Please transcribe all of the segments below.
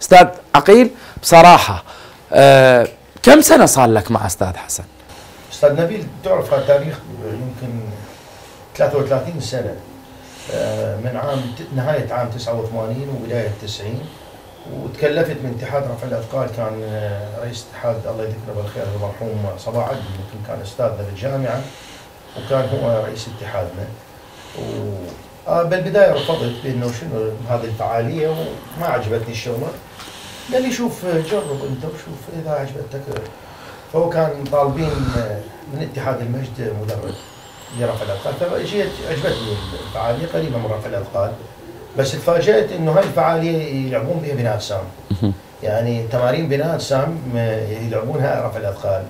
أستاذ عقيل بصراحة آه كم سنة صار لك مع أستاذ حسن؟ أستاذ نبيل تعرف هذا تاريخ يمكن 33 سنة آه، من عام نهاية عام 89 وبداية 90 وتكلفت من اتحاد رفع الأثقال كان آه، رئيس اتحاد الله يذكره بالخير المرحوم صباح عدل يمكن كان استاذنا بالجامعة وكان هو رئيس اتحادنا بالبداية رفضت بأنه شنو هذه الفعالية وما عجبتني الشغله قال لي شوف جرب أنت وشوف إذا عجبتك. فهو كان طالبين من اتحاد المجد مدرب لرفع الأثقال. فجيت عجبتني الفعالية قريبة من رفع الأثقال. بس تفاجأت إنه هاي الفعالية يلعبون بها بناء سام. يعني تمارين بناء سام يلعبونها رفع الأثقال.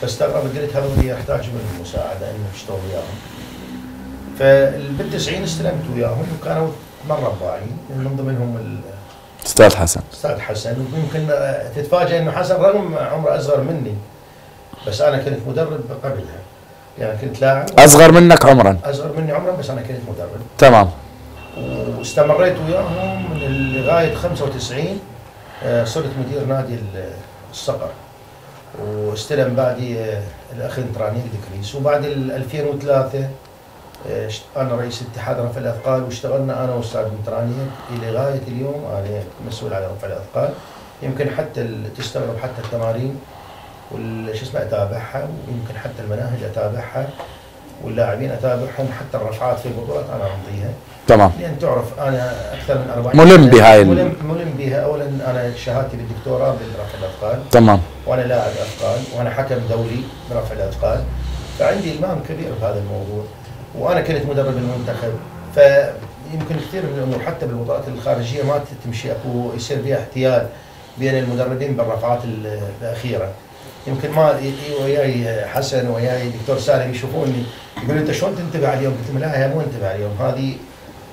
فاستغربت قلت هذول يحتاجوا المساعده إنه اشتغل وياهم. فبال90 استلمت وياهم وكانوا مرة رباعين من ضمنهم أستاذ حسن. أستاذ حسن ويمكن تتفاجئ إنه حسن رغم عمره أصغر مني بس أنا كنت مدرب قبلها. يعني كنت لاعب. أصغر منك عمرا. أصغر مني عمرا بس أنا كنت مدرب. تمام. واستمريت وياهم من لغايه 95 آه، صرت مدير نادي الصقر. واستلم بعدي آه، الأخ انترانيك دكريس وبعد 2003 آه، أنا رئيس اتحاد رفع الأثقال واشتغلنا أنا واستاذ انترانيك إلى غاية اليوم. أنا مسؤول على رفع الأثقال. يمكن حتى تستغرب حتى التمارين والش اسمه أتابعها ويمكن حتى المناهج أتابعها واللاعبين أتابعهم حتى الرفعات في البطولات أنا أمضيها. تمام. لأن تعرف أنا أكثر من 40 ملم بهاي ملم ملم بها. اولا أنا شهادتي بالدكتوراه برفع الأثقال. تمام. وأنا لاعب أثقال وأنا حكم دولي برفع الأثقال. فعندي إلمام كبير بهذا الموضوع. وأنا كنت مدرب المنتخب فيمكن كثير من الأمور حتى بالبطولات الخارجية ما تمشي أكو يصير فيها احتيال بين المدربين بالرفعات الأخيرة يمكن ما وياي حسن وياي دكتور سالم يشوفوني يقولوا أنت شلون تنتبه عليهم؟ قلت لهم لا هي مو انتبه عليهم هذه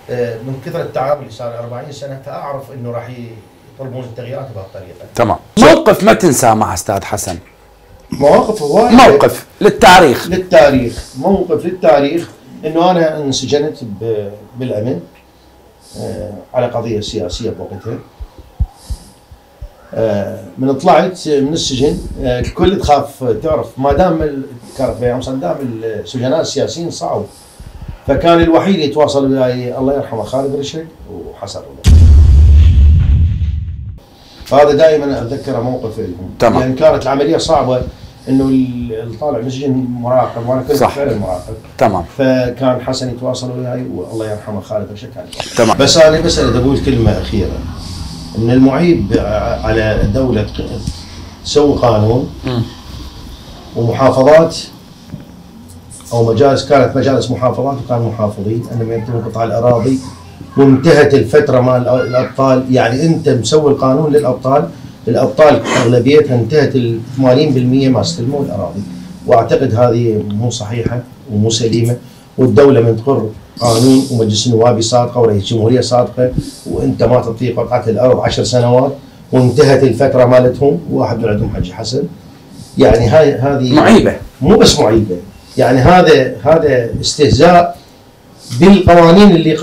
آه، من كثر التعامل اللي صار 40 سنة فاعرف إنه راح يطلبون التغييرات بهالطريقة. تمام. موقف ما تنساه مع أستاذ حسن. مواقف هوايه موقف للتاريخ للتاريخ موقف للتاريخ إنه أنا انسجنت بالأمن آه، على قضية سياسية بوقتها. آه، من طلعت من السجن آه، الكل تخاف تعرف ما دام كانت ما دام السجناء السياسيين صعب فكان الوحيد يتواصل وياي الله يرحمه خالد رشد وحسن الله فهذا دائما أتذكر موقف تمام. يعني كانت العملية صعبة. إنه اللي طالع من السجن مراقب وأنا كنت فعلا مراقب. تمام. فكان حسن يتواصل وياي والله يرحمه خالد رشد كان تمام. بس أنا بس أقول كلمة أخيرة. إن المعيب على الدولة تسوي قانون ومحافظات أو مجالس كانت مجالس محافظات وكانوا محافظين انهم يمتلكون قطع الأراضي وانتهت الفترة مال الأبطال. يعني أنت مسوي القانون للأبطال الأبطال أغلبيتها انتهت ال 80% ما استلموا الأراضي. وأعتقد هذه مو صحيحة ومو سليمة. والدولة من تقر قانون ومجلس النواب صادقة ورئيس الجمهوريه صادقة وأنت ما تعطيه قطعه الأرض عشر سنوات وانتهت الفترة مالتهم واحد من عندهم حجي حسن. يعني هاي هذه معيبة. مو بس معيبة. يعني هذا هذا استهزاء بالقوانين اللي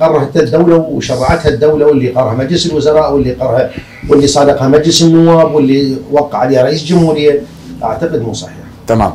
قررتها الدولة وشرعتها الدولة واللي قرها مجلس الوزراء واللي قرها واللي صادقها مجلس النواب واللي وقع عليها رئيس الجمهورية. أعتقد مو صحيح. تمام.